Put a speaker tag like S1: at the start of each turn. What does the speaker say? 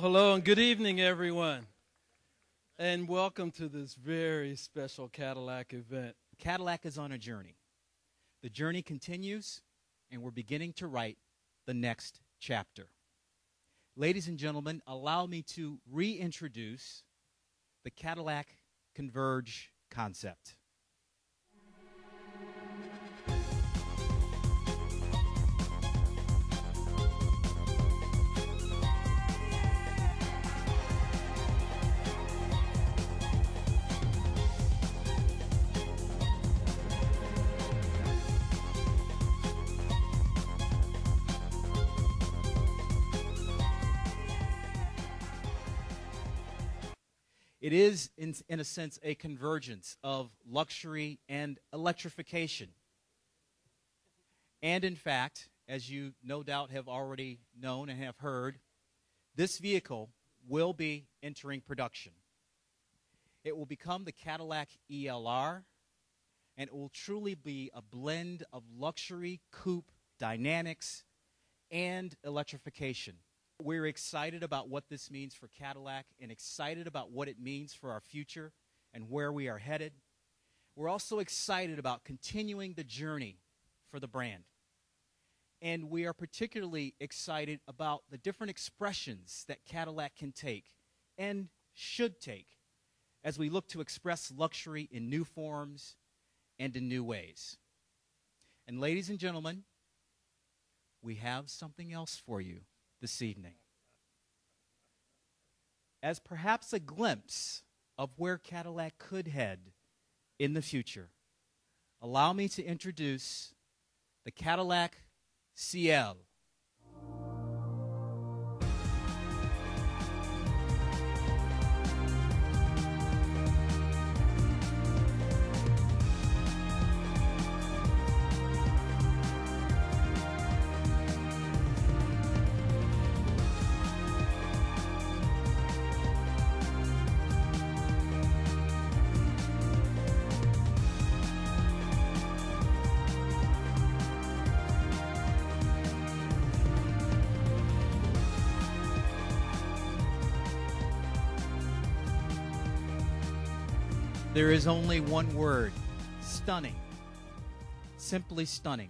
S1: Hello and good evening, everyone. And welcome to this very special Cadillac event.
S2: Cadillac is on a journey. The journey continues, and we're beginning to write the next chapter. Ladies and gentlemen, allow me to reintroduce the Cadillac Converj concept. It is, in, in a sense, a convergence of luxury and electrification. And in fact, as you no doubt have already known and have heard, this vehicle will be entering production. It will become the Cadillac ELR, and it will truly be a blend of luxury, coupe, dynamics, and electrification. We're excited about what this means for Cadillac and excited about what it means for our future and where we are headed. We're also excited about continuing the journey for the brand. And we are particularly excited about the different expressions that Cadillac can take and should take as we look to express luxury in new forms and in new ways. And, ladies and gentlemen, we have something else for you this evening. As perhaps a glimpse of where Cadillac could head in the future, allow me to introduce the Cadillac Ciel. There is only one word stunning. Simply stunning.